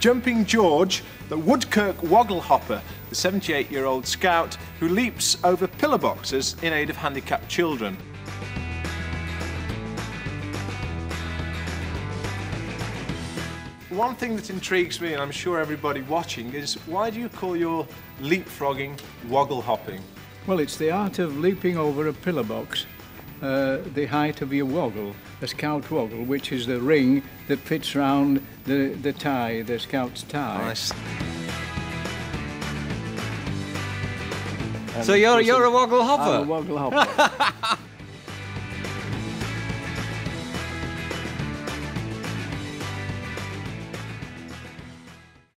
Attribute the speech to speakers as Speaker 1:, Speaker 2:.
Speaker 1: Jumping George, the Woodkirk Woggle Hopper, the 78 year old scout who leaps over pillar boxes in aid of handicapped children. One thing that intrigues me, and I'm sure everybody watching, is why do you call your leapfrogging woggle hopping?
Speaker 2: Well, it's the art of leaping over a pillar box, uh, the height of your woggle, a scout woggle, which is the ring that fits round the, the tie, the scout's tie.
Speaker 1: Nice.
Speaker 3: So you're, you're a woggle
Speaker 2: I'm a woggle hopper.